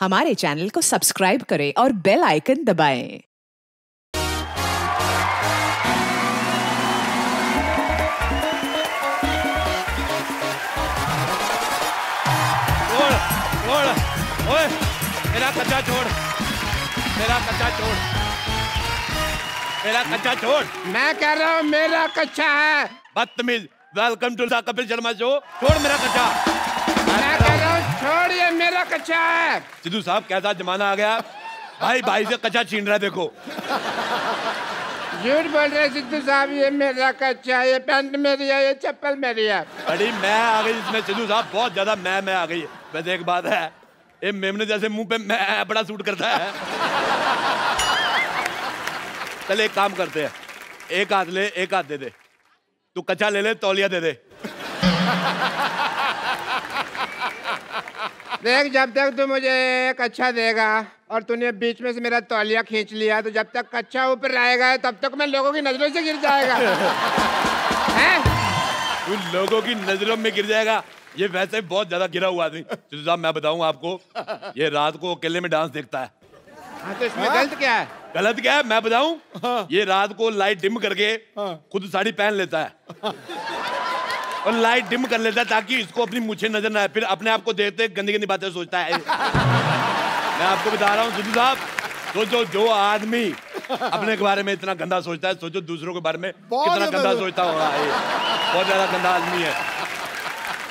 हमारे चैनल को सब्सक्राइब करें और बेल आइकन दबाएँ। छोड़ छोड़ ओए मेरा कच्चा छोड़ मेरा कच्चा छोड़ मेरा कच्चा छोड़ मैं कह रहा हूँ मेरा कच्चा है। बदतमीज welcome to the Kapil Sharma show छोड़ मेरा कच्चा। मैं कह रहा छोड़ ये मेरा कच्चा है। सिद्धू साहब कैसा जमाना आ गया? भाई भाई से कच्चा छीन रहा है देखो। झूठ बोल रहे सिद्धू साहब ये मेरा कच्चा है ये पैंट मेरी है ये चप्पल मेरी है। अरे मैं आ गई इसमें सिद्धू साहब बहुत ज़्यादा मैं मैं आ गई। वैसे एक बात है ये मेमने जैसे मुँह पे मैं बड़ा सूट करता है। चल एक काम करते हैं। एक हाथ ले एक हाथ दे दे। तू कच्चा ले ले तौलिया दे दे। देख जब तक तू मुझे एक अच्छा देगा और तूने बीच में से मेरा तौलिया खींच लिया तो जब तक कच्चा ऊपर रहेगा तब तक मैं लोगों की नज़रों से गिर जाएगा। हैं? तू लोगों की नज़रों में गिर जाएगा। ये वैसे ही बहुत ज़्यादा गिरा हुआ आदमी। सिद्धू साहब मैं बताऊँ आपको ये रात को अकेले में डांस देखता है। हाँ तो इसमें गलत क्या है? गलत क्या है? मैं बताऊँ ये रात को लाइट डिम करके खुद साड़ी पहन लेता है। और लाइट डिम कर लेता है ताकि इसको अपनी मुझे नज़र ना आए। फिर अपने आप को देखते गंदी गंदी बातें सोचता है। मैं आपको बता रहा हूँ सिद्धू साहब सोचो जो आदमी अपने के बारे में इतना गंदा सोचता है सोचो दूसरों के बारे में कितना गंदा सोचता होगा ये। बहुत ज़्यादा गंदा आदमी है।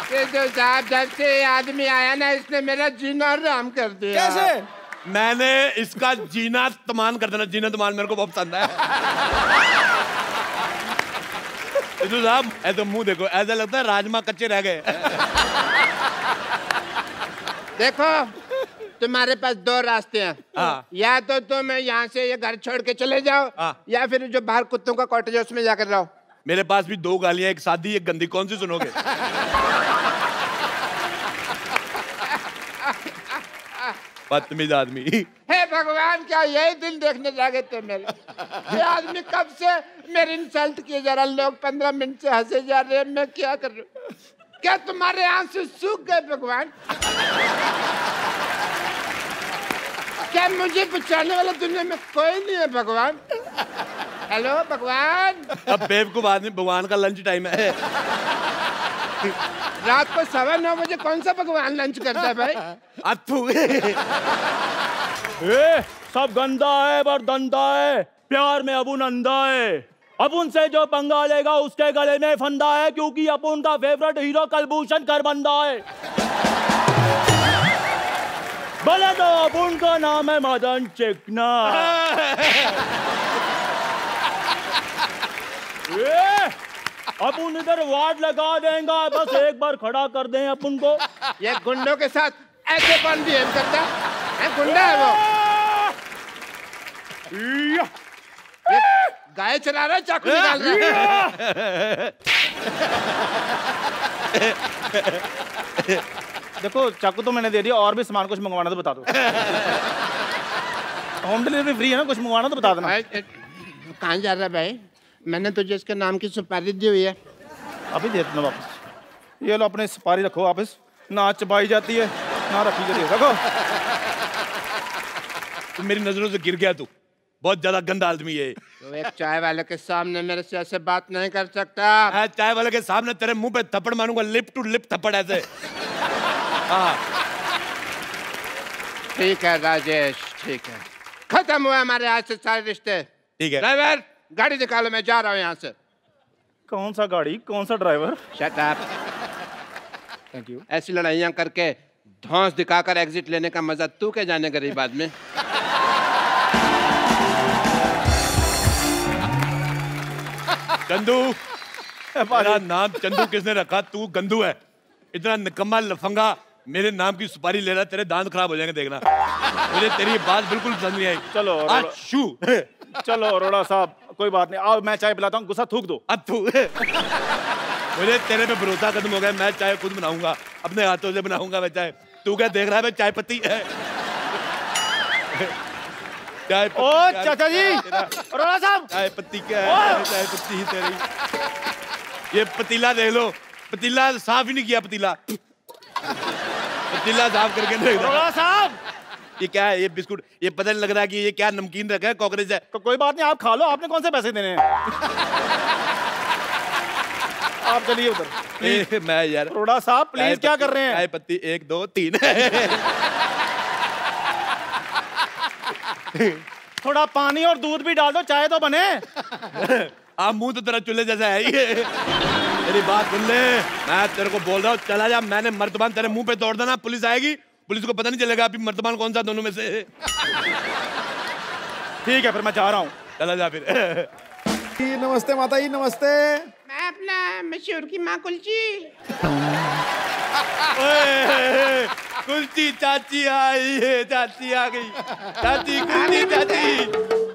सिद्धू साहब जब से ये आदमी आया ना इसने मेरा जीना हराम कर दिया। कैसे? मैंने इसका जीना तमान कर देना जीना तमान मेरे को बहुत पसंद है। सिद्धू साहब ऐसे मुँह देखो ऐसा लगता है राजमा कच्चे रह गए देखो तुम्हारे पास दो रास्ते हैं हाँ। या तो तुम यहाँ से ये घर छोड़ के चले जाओ हाँ। या फिर जो बाहर कुत्तों का कॉटेज है उसमें जाकर रहो मेरे पास भी दो गालियाँ एक सादी एक गंदी कौन सी सुनोगे बदतमीज आदमी। हे भगवान क्या यही दिन देखने जागे थे मेरे ये आदमी कब से मेरी इंसल्ट किए जा रहा लोग पंद्रह मिनट से हंसे जा रहे हैं मैं क्या कर रहा क्या तुम्हारे आँसू सूख गए भगवान? क्या मुझे बचाने वाला दुनिया में कोई नहीं है भगवान? हेलो भगवान? अब बेवकूफ़ आदमी भगवान का लंच टाइम है। रात को सवा नौ बजे कौन सा भगवान लंच करता है भाई? अथू ए, सब गंदा है पर दंदा है। प्यार में अबुन अंधा है। अपुन से जो पंगा लेगा उसके गले में फंदा है क्योंकि अपुन का फेवरेट हीरो कलभूषण कर बंदा है। बोले तो अपुन का नाम है मदन चिकना। ए, अपुन इधर वार्ड लगा देगा बस एक बार खड़ा कर दें अपुन को। ये गुंडों के साथ ऐसे कौन बिहेव करता है गुंडा है वो। गाय चला रहा है चाकू निकाल रहा है। देखो चाकू तो मैंने दे दिया और भी सामान कुछ मंगवाना तो बता दो। होम डिलीवरी फ्री है ना कुछ मंगवाना तो बता देना। कहाँ जा रहा है भाई? मैंने तुझे इसके नाम की सुपारी दी हुई है। अभी दे देना वापस। ये लो अपने सुपारी रखो वापस। ना चबाई जाती है ना रखी जाती है। रखो। तू मेरी नज़रों से गिर गया तू। बहुत ज़्यादा गंदा आदमी है तो एक चाय वाले के सामने मेरे से ऐसे बात नहीं कर सकता। मैं चाय वाले के सामने तेरे मुँह पे थप्पड़ मारूँगा लिप टू लिप थप्पड़ ऐसे। हाँ। ठीक है राजेश ठीक है। खत्म हुआ हमारे आज से सारे रिश्ते। ठीक है। ड्राइवर! गाड़ी निकालो मैं जा रहा हूँ यहाँ से. कौन सा गाड़ी? कौन सा driver? Shut up thank you ऐसी लड़ाइयाँ करके धौंस दिखाकर एग्जिट लेने का मज़ा तू के जाने गरीब आदमी चंदू मेरा नाम चंदू किसने रखा? तू गंदू है। इतना निकम्मा लफंगा मेरे नाम की सुपारी ले रहा तेरे दांत खराब हो जाएँगे देखना। मुझे तेरी बात बिल्कुल पसंद नहीं आई। चलो, चलो अरोड़ा साहब। कोई बात नहीं आओ मैं चाय पिलाता हूँ गुस्सा थूक दो। अथू मुझे तेरे पे भरोसा खत्म हो गया मैं चाय खुद बनाऊँगा अपने हाथों से बनाऊँगा मैं चाय। तू क्या देख रहा है मैं चाय पत्ती है? चाय ओ चाचा जी! अरोड़ा साहब! चाय पत्ती क्या है? चाय पत्ती ही तेरी। ये पतीला देख लो। पतीला साफ़ ही नहीं किया पतीला। पतीला साफ़ करके अरोड़ा साहब! ये क्या है? ये बिस्कुट ये पता नहीं लग रहा कि ये क्या नमकीन रखा है कॉकरेज है। तो कोई बात नहीं आप खा लो आपने कौन से पैसे देने हैं? आप चलिए उधर। मैं यार अरोड़ा साहब प्लीज़ क्या कर रहे हैं? चाय पत्ती एक दो तीन। थोड़ा पानी और दूध भी डाल दो चाय तो बने। आप मुँह तो तेरा चूल्हे जैसा है ये मेरी बात सुन ले। मैं तेरे को बोल रहा हूँ चला जा मैंने मर्तबान तेरे मुँह पे तोड़ देना पुलिस आएगी। पुलिस को पता नहीं चलेगा अभी मर्तबान कौन सा दोनों में से। है। ठीक है फिर मैं जा रहा हूँ। चला जा फिर। नमस्ते माता जी नमस्ते। मैं अपना मशहूर की माँ कुलची। ओए, कुल्ची चाची आई है चाची आ गई। चाची कुल्ची चाची।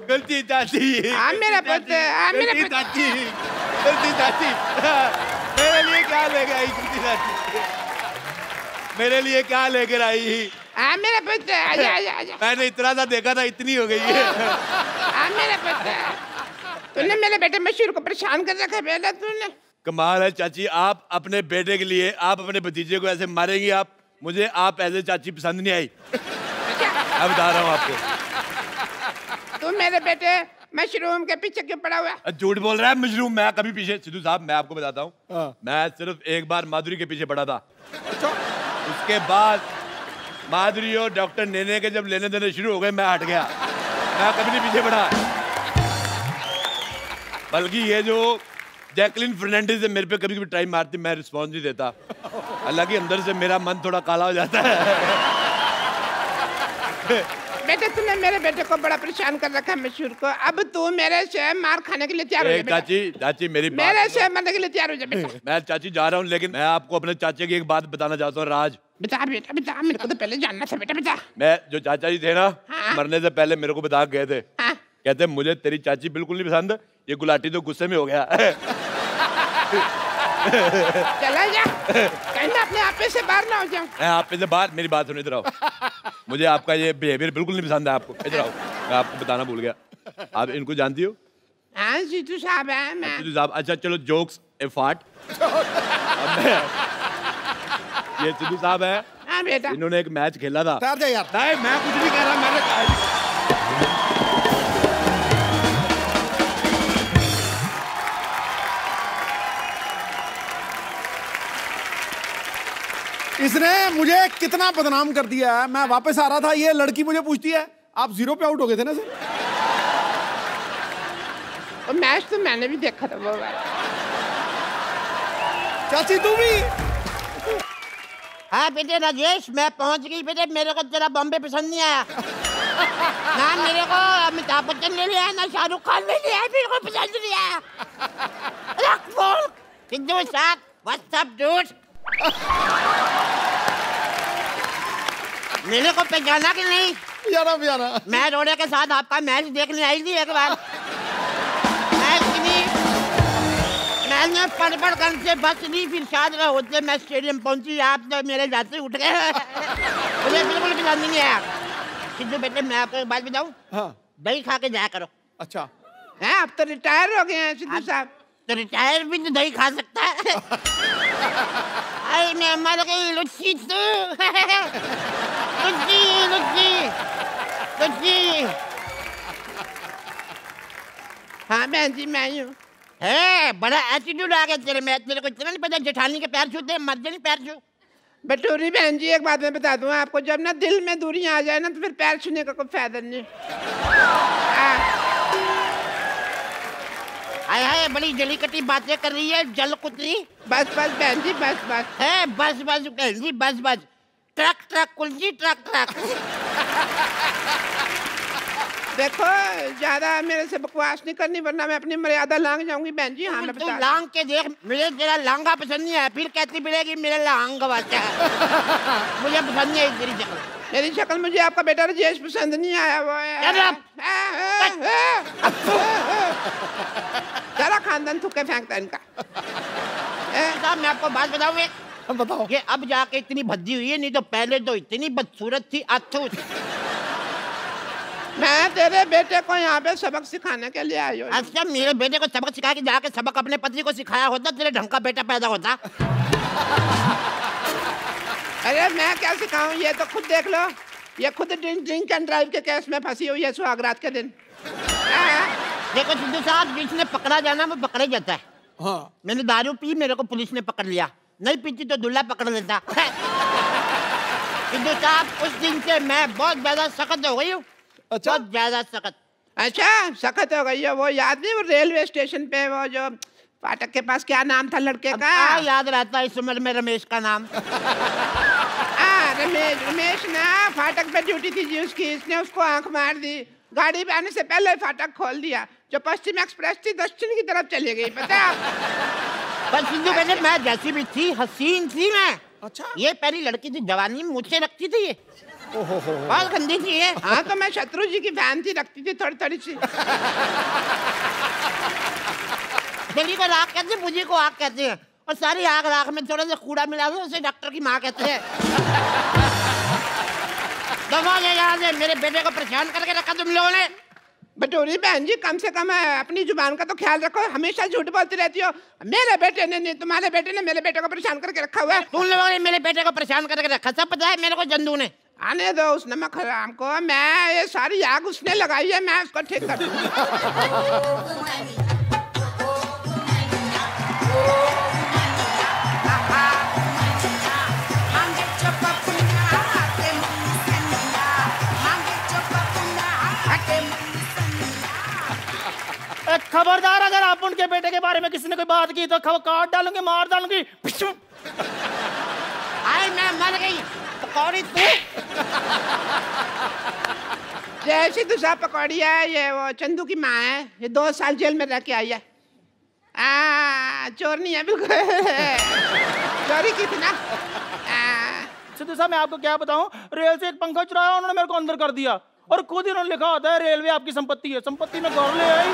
कुल्ची चाची। हाँ, मेरा पुत्र, हाँ, मेरा पुत्र। चाची। कुल्ची चाची। मेरे लिए क्या आई कुल्ची चाची? मेरे लिए क्या लेकर आई हाँ? मेरा पुत्र आजा आजा आजा मैंने इतना सा देखा था इतनी हो गई है। मेरा पुत्र तूने मेरे बेटे मशहूर को परेशान कर रखा है पहले तूने। कमाल है चाची आप अपने बेटे के लिए आप अपने भतीजे को ऐसे मारेंगी आप मुझे आप ऐसे चाची पसंद नहीं आई। मैं बता रहा हूँ आपको। तू मेरे बेटे मशरूम के पीछे क्यों पड़ा हुआ? है? झूठ बोल रहा है मशरूम मैं कभी पीछे सिद्धू साहब मैं आपको बताता हूँ। हाँ। मैं सिर्फ़ एक बार माधुरी के पीछे पड़ा था। उसके बाद माधुरी और डॉक्टर नेने के जब लेने देने शुरू हो गए, मैं हट गया। मैं कभी नहीं पीछे पड़ा। बल्कि ये जो जैकलिन फर्नांडिस मेरे पे कभी कभी टाइम मारती, मैं रिस्पॉन्स नहीं देता। हालाँकि अंदर से मेरा मन थोड़ा काला हो जाता है। बेटे तूने मेरे बेटे को बड़ा परेशान कर रखा है मशहूर को। अब तू मेरे से मार खाने के लिए तैयार हो जा चाची चाची मेरी मेरे से मरने के लिए तैयार हो जा बेटा। मैं चाची जा रहा हूँ लेकिन मैं आपको अपने चाचे की एक बात बताना चाहता हूँ राज। बता बेटा बता। मेरे को तो पहले जानना था बेटा बता। मैं जो चाचा जी थे ना हाँ। मरने से पहले मेरे को बता गए थे। हाँ। कहते मुझे तेरी चाची बिल्कुल नहीं पसंद ये गुलाटी तो गुस्से में हो गया। चला जा। कहीं अपने आप से बाहर ना हो जाऊँ। मैं आप से बाहर मेरी बात सुनो इधर आओ। मुझे आपका ये बिहेवियर बिल्कुल नहीं पसंद है आपको। इधर आओ मैं आपको बताना भूल गया। आप इनको जानती हो? हाँ जीतू साहब है मैं सिद्धू साहब अच्छा चलो जोक्स ए फाट ये सिद्धू साहब है। हाँ बेटा। इन्होंने एक मैच खेला था। यार। नहीं मैं कुछ नहीं कह रहा मैंने इसने मुझे कितना बदनाम कर दिया है? मैं वापस आ रहा था ये लड़की मुझे पूछती है आप ज़ीरो पे आउट हो गए थे ना सर? और मैच तो मैंने भी देखा था वो चाची तू भी? हाँ बेटे राजेश मैं पहुँच गई बेटे मेरे को तेरा बॉम्बे पसंद नहीं आया। ना मेरे को अमिताभ बच्चन ले लिया ना शाहरुख खान ले लिया मेरे को पसंद नहीं आया। रख बोल सिद्धू साहब व्हाट्सअप डूड मेरे को पहचाना कि नहीं? यारा यारा मैं रोड़े के साथ आपका मैच देखने आई थी एक बार। मैंने पढ़ पढ़ कर से बस नहीं फिर शायद रहे होते मैं स्टेडियम पहुँची आप तो मेरे जाते उठ गए। मुझे बिल्कुल पसंद नहीं आया। सिद्धू बेटे मैं आपको एक बात बताऊँ? हाँ। दही खा के जाया करो। अच्छा। हैं? अब तो रिटायर हो गए हैं सिद्धू साहब। तो रिटायर भी तो दही खा सकता। है अरे मैं मर लुच्ची तू। लुच्ची लुच्ची लुच्ची। हाँ बहन जी मैं ही हूँ। है बड़ा एटीट्यूड आ गया तेरे में तेरे को इतना नहीं पता जेठानी के पैर छूते मर जाने पैर छू। बटूरी बहन जी एक बात मैं बता दूँ आपको जब ना दिल में दूरियाँ आ जाए ना तो फिर पैर छूने का कोई फ़ायदा नहीं। हाँ, हाय हाय बड़ी जली कटी बातें कर रही है जल कुतरी बस बस बहन जी बस बस। है बस बस बहन जी बस बस। ट्रक ट्रक कुलजी ट्रक ट्रक। देखो ज़्यादा मेरे से बकवास नहीं करनी वरना मैं अपनी मर्यादा लांग जाऊँगी बहन जी हाँ मैं बता लांग के देख मुझे तेरा लांगा पसंद नहीं है फिर कहती मिलेगी मेरे लांग बच्चा। मुझे पसंद नहीं है तेरी शक्ल मेरी शक्ल मुझे आपका बेटा राजेश पसंद नहीं आया वो सारा खानदान थुके फेंकता है इनका। साहब मैं आपको बात बताऊँ एक बताओ। ये अब जाके इतनी भद्दी हुई है नहीं तो पहले तो इतनी बदसूरत थी अथू मैं तेरे बेटे को यहाँ पे सबक सिखाने के लिए आई हूँ। अच्छा मेरे बेटे को सबक सिखा के जाके सबक अपने पति को सिखाया होता तेरे ढंग का बेटा पैदा होता। अरे मैं क्या सिखाऊं? ये तो खुद देख लो। ये खुद ड्रिंक ड्रिंक एंड ड्राइव के केस में फंसी हुई है सुहागरात के दिन। हाँ, देखो सिद्धू साहब जिसने पकड़ा जाना वो पकड़ा जाता है। हाँ। मैंने दारू पी मेरे को पुलिस ने पकड़ लिया। नहीं पीती तो दूल्हा पकड़ लेता। सिद्धू साहब उस दिन से मैं बहुत ज़्यादा सख्त हो गई हूँ। अच्छा। बहुत ज़्यादा सख्त। अच्छा सख्त हो गई है वो याद नहीं वो रेलवे स्टेशन पे वो जो फाटक के पास क्या नाम था लड़के का? क्या याद रहता है इस उम्र में रमेश का नाम? हाँ रमेश रमेश ना फाटक पे ड्यूटी थी जी उसकी इसने उसको आँख मार दी। गाड़ी पे आने से पहले फाटक खोल दिया जो पश्चिम एक्सप्रेस थी दक्षिण की तरफ़ चली गई पता पर सिद्धू कहते मैं जैसी भी थी हसीन थी मैं। अच्छा। ये पहली लड़की थी जवानी मुझसे रखती थी ये। बहुत गंदी थी ये। हाँ तो मैं शत्रु जी की फ़ैन थी रखती थी थोड़ी थोड़ी सी। दिल्ली को राख कहते हैं मुझे को आग कहते हैं। और सारी आग राख में थोड़ा सा कूड़ा मिला दो उसे डॉक्टर की माँ कहते हैं दफ़ा ले यहाँ से मेरे बेटे को परेशान करके रखा तुम लोगों ने बटोरी बहन जी कम से कम अ, अपनी ज़ुबान का तो ख्याल रखो हमेशा झूठ बोलती रहती हो मेरे बेटे ने नहीं तुम्हारे बेटे ने मेरे बेटे को परेशान करके रखा हुआ है तुम लोगों ने मेरे बेटे को परेशान करके रखा सब पता है मेरे को जंदू ने आने दो उस नमक हराम को मैं ये सारी आग उसने लगाई है मैं उसको ठीक कर दूँगा खबरदार अगर आप उनके बेटे के बारे में किसी ने कोई बात की तो खबर काट डालूँगी मार डालूँगी। आए मैं मर गई। पकौड़ी तू। जैसी दूसरा पकौड़ी है ये वो चंदू की माँ है ये दो साल जेल में रह के आई है। आ, चोर नहीं है बिल्कुल। चोरी की थी ना? सिद्धू साहब मैं आपको क्या बताऊँ? रेल से एक पंखा चुराया उन्होंने मेरे को अंदर कर दिया। और खुद ही उन्होंने लिखा होता है रेलवे आपकी संपत्ति है। संपत्ति में घर ले आई।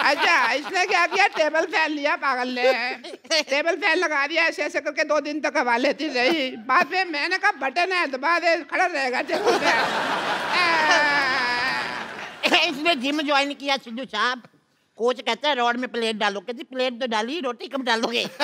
अच्छा इसने क्या किया? टेबल फ़ैन लिया, पागल ने। टेबल फ़ैन लगा दिया, ऐसे ऐसे करके दो दिन तक हवा लेती रही। बाद में मैंने कहा, बटन है दबा दे खड़ा रहेगा, टेबल फ़ैन। इसने जिम ज्वाइन किया, सिद्धू साहब। कोच कहता है, रोड में प्लेट डालो। कहती, प्लेट तो डाली, रोटी कब डालोगे?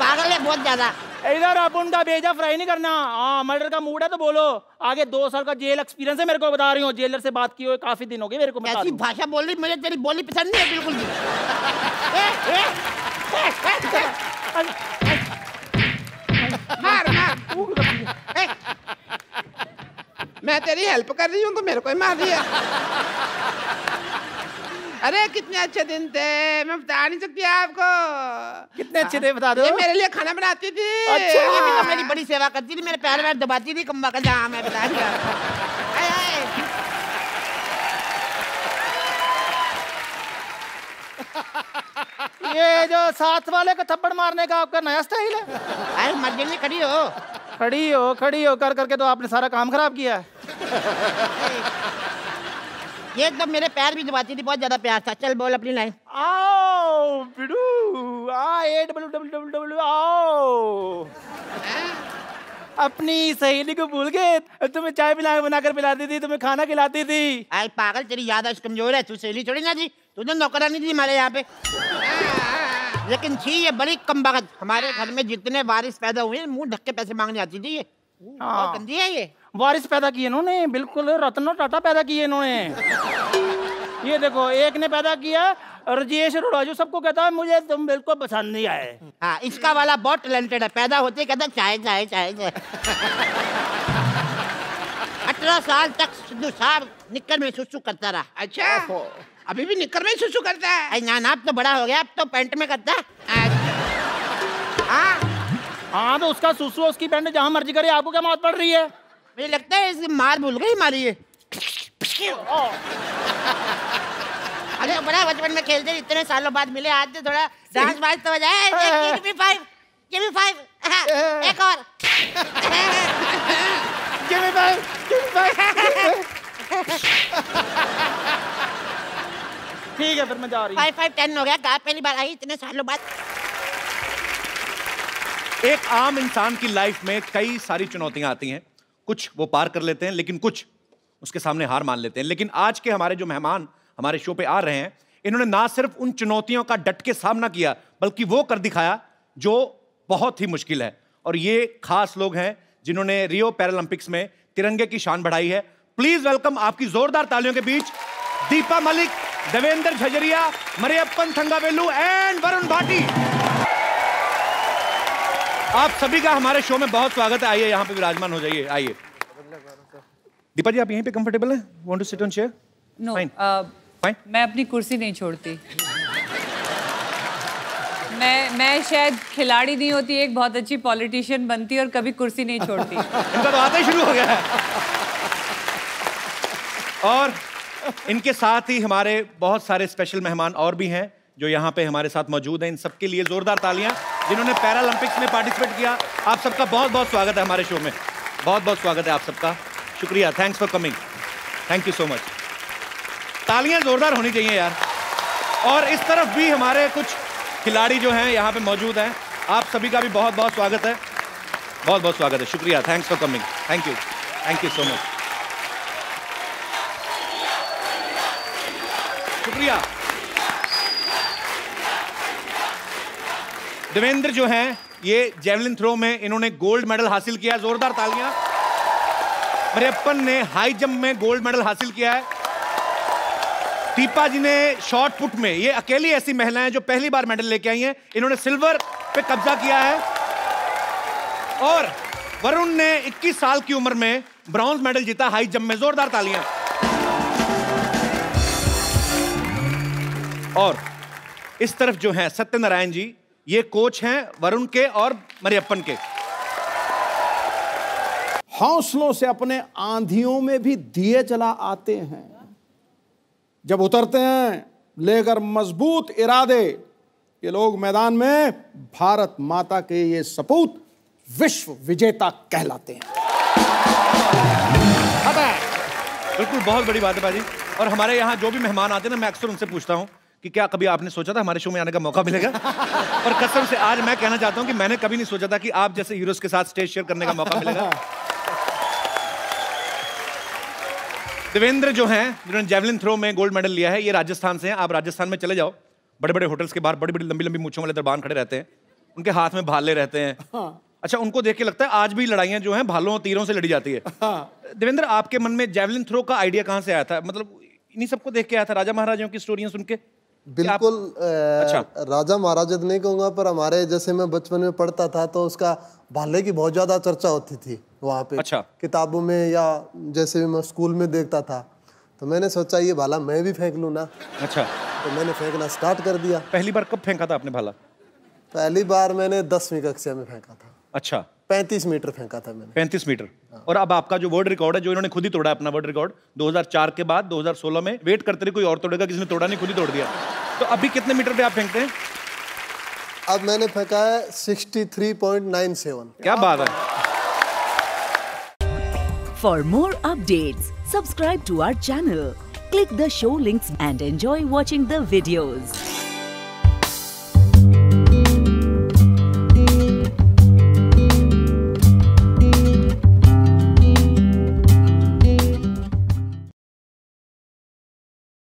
पागल है बहुत ज़्यादा। इधर आप उनका भेजा फ्राई नहीं करना। हाँ मर्डर का मूड है तो बोलो। आगे दो साल का जेल एक्सपीरियंस है मेरे को बता रही हूँ। जेलर से बात की हुई काफ़ी दिन हो गए मेरे को बता ऐसी भाषा बोल रही मुझे तेरी बोली पसंद नहीं है बिल्कुल भी। मार मार मैं तेरी हेल्प कर रही हूँ तो मेरे को ही मार दिया अरे कितने अच्छे दिन थे। मैं बता नहीं सकती आपको। कितने अच्छे थे बता दो। ये मेरे लिए खाना बनाती थी। अच्छा। ये भी तो मेरी बड़ी सेवा करती थी। मेरे पैर वैर दबाती थी कम्बा का हाँ मैं बता दिया। ये जो साथ वाले का थप्पड़ मारने का आपका नया स्टाइल है? अरे मर्ज़ी में खड़ी हो। खड़ी हो खड़ी हो कर करके तो आपने सारा काम खराब किया है। ये तो मेरे पैर भी दबाती थी बहुत ज़्यादा प्यार था। चल बोल अपनी लाइन। आओ बिडू आ ए डब्ल्यू डब्ल्यू डब्ल्यू डब्ल्यू आओ। अपनी सहेली को भूल गए तुम्हें चाय पिला बनाकर पिलाती थी तुम्हें खाना खिलाती थी। आई पागल तेरी याद आज कमज़ोर है तू सहेली छोड़ी ना जी। तुझे नौकरानी थी हमारे यहाँ पे। लेकिन थी ये बड़ी कम बगत हमारे घर में जितने बारिश पैदा हुए मुँह ढक के पैसे मांगने आती थी ये। हाँ। गंदी है ये। वारिस पैदा किए इन्होंने बिल्कुल रत्न टाटा पैदा किए इन्होंने। ये देखो एक ने पैदा किया रजेश अरोड़ा जो सबको कहता है मुझे तुम बिल्कुल पसंद नहीं आए। हाँ इसका वाला बहुत टैलेंटेड है पैदा होते ही कहता चाय चाय चाय चाय अठारह साल तक सिद्धू साहब निक्कर में सुसु करता रहा। अच्छा अभी भी निकर में सुसु करता है? अरे ना ना अब तो बड़ा हो गया अब तो पैंट में करता है। हाँ। हाँ तो उसका सुसु उसकी बैंड जहाँ मर्ज़ी करे आपको क्या मौत पड़ रही है? मुझे लगता है इसकी मार भूल गई हमारी ये। अरे बड़ा बचपन में खेलते इतने सालों बाद मिले आज तो थोड़ा डांस वांस तो बजाए give me five give me five एक और. ठीक है फिर मैं जा रही फाइव फाइव टेन हो गया। पहली बार आई इतने सालों बाद। एक आम इंसान की लाइफ में कई सारी चुनौतियाँ आती हैं। कुछ वो पार कर लेते हैं, लेकिन कुछ उसके सामने हार मान लेते हैं। लेकिन आज के हमारे जो मेहमान हमारे शो पे आ रहे हैं, इन्होंने ना सिर्फ़ उन चुनौतियों का डट के सामना किया, बल्कि वो कर दिखाया जो बहुत ही मुश्किल है। और ये खास लोग हैं जिन्होंने रियो पैरालंपिक्स में तिरंगे की शान बढ़ाई है। प्लीज़ वेलकम आपकी जोरदार तालियों के बीच दीपा मलिक, देवेंद्र झजरिया, मरियप्पन थंगावेलू, एंड वरुण भाटी। आप सभी का हमारे शो में बहुत स्वागत है। आइए यहाँ पे विराजमान हो जाइए। आइए। दीपा जी आप यहीं पे कंफर्टेबल हैं? Want to sit on chair no. Fine. मैं अपनी कुर्सी नहीं छोड़ती। मैं मैं शायद खिलाड़ी नहीं होती एक बहुत अच्छी पॉलिटिशियन बनती और कभी कुर्सी नहीं छोड़ती। इनका तो आते ही शुरू हो गया है। और इनके साथ ही हमारे बहुत सारे स्पेशल मेहमान और भी हैं जो यहाँ पे हमारे साथ मौजूद हैं। इन सबके लिए जोरदार तालियाँ। जिन्होंने पैरालंपिक्स में पार्टिसिपेट किया, आप सबका बहुत बहुत स्वागत है हमारे शो में। बहुत बहुत स्वागत है आप सबका। शुक्रिया। Thanks for coming thank you so much तालियाँ जोरदार होनी चाहिए यार। और इस तरफ़ भी हमारे कुछ खिलाड़ी जो हैं यहाँ पे मौजूद हैं, आप सभी का भी बहुत बहुत स्वागत है। बहुत बहुत स्वागत है। शुक्रिया। Thanks for coming thank you thank you so much शुक्रिया। देवेंद्र जो हैं, ये जेवलिन थ्रो में इन्होंने गोल्ड मेडल हासिल किया है जोरदार तालियाँ। मरियप्पन ने हाई जंप में गोल्ड मेडल हासिल किया है। दीपा जी ने शॉर्ट पुट में, ये अकेली ऐसी महिला हैं जो पहली बार मेडल लेके आई हैं, इन्होंने सिल्वर पे कब्जा किया है। और वरुण ने 21 साल की उम्र में ब्रॉन्ज मेडल जीता हाई जंप में, जोरदार तालियाँ। और इस तरफ़ जो है, सत्यनारायण जी ये कोच हैं वरुण के और मरियप्पन के। हौसलों से अपने आंधियों में भी दिए जला आते हैं। जब उतरते हैं, लेकर मज़बूत इरादे, ये लोग मैदान में भारत माता के ये सपूत विश्व विजेता कहलाते हैं। बिल्कुल, बहुत बड़ी बात है बाजी और हमारे यहाँ जो भी मेहमान आते हैं ना, मैं अक्सर उनसे पूछता हूँ कि क्या कभी आपने सोचा था हमारे शो में आने का मौका मिलेगा? और कसम से आज मैं कहना चाहता हूँ कि मैंने कभी नहीं सोचा था कि आप जैसे हीरोज के साथ स्टेज शेयर करने का मौका मिलेगा। देवेंद्र जो हैं जिन्होंने जेवलिन थ्रो में गोल्ड मेडल लिया है ये राजस्थान से हैं। आप राजस्थान में चले जाओ। बड़े बड़े होटल्स के बाहर बड़ी बड़ी लंबी लंबी मूछों वाले दरबान खड़े रहते हैं। उनके हाथ में भाले रहते हैं। अच्छा उनको देख के लगता है आज भी लड़ाइयाँ जो हैं भालों और तीरों से लड़ी जाती है। देवेंद्र आपके मन में जेवलिन थ्रो का आइडिया कहाँ से आया था? मतलब इन्हीं सबको देख के आया था राजा महाराजाओं की स्टोरियाँ सुन के? बिल्कुल अ, अच्छा। राजा महाराजा तो नहीं कहूँगा पर हमारे जैसे मैं बचपन में पढ़ता था तो उसका भाले की बहुत ज़्यादा चर्चा होती थी वहाँ पे। अच्छा। किताबों में या जैसे भी मैं स्कूल में देखता था तो मैंने सोचा ये भाला मैं भी फेंक लूँ ना? अच्छा। तो मैंने फेंकना स्टार्ट कर दिया। पहली बार कब फेंका था आपने भाला? पहली बार मैंने दसवीं कक्षा में फेंका था। अच्छा। पैंतीस मीटर फेंका था मैंने। पैंतीस मीटर। और अब आपका जो वर्ल्ड रिकॉर्ड है जो इन्होंने खुद ही तोड़ा अपना वर्ल्ड रिकॉर्ड 2004 के बाद 2016 में वेट करते रहे कोई और तोड़ेगा किसी ने तोड़ा नहीं खुद ही तोड़ दिया। तो अभी कितने मीटर पे आप फेंकते हैं? अब मैंने फेंका है sixty three point nine seven क्या बात है। More updates, subscribe to our channel, click the show links and enjoy watching the videos.